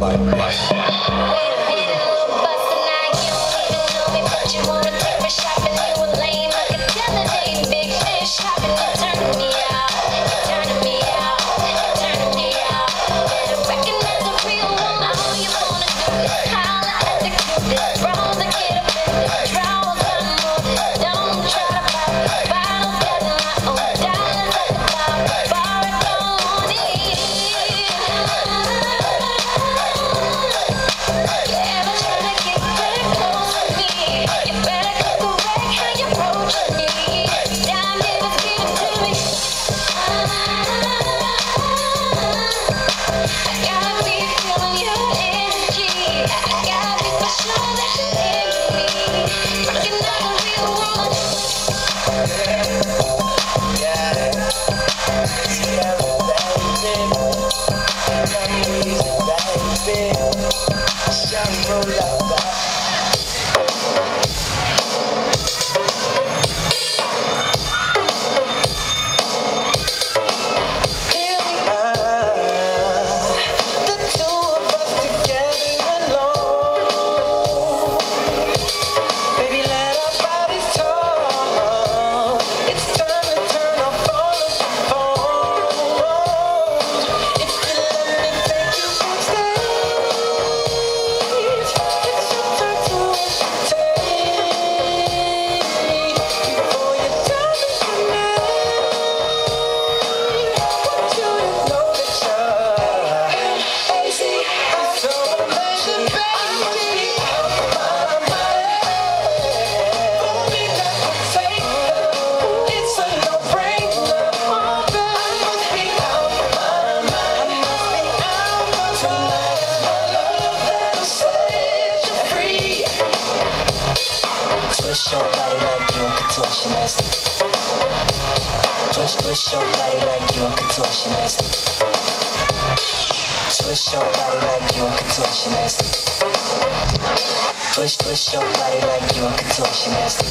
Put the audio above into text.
バイバイ Twist your body like you're a contortionist. Twist, twist your body like you're a contortionist. Twist your body like you a contortionist. Twist, twist your body like you a contortionist.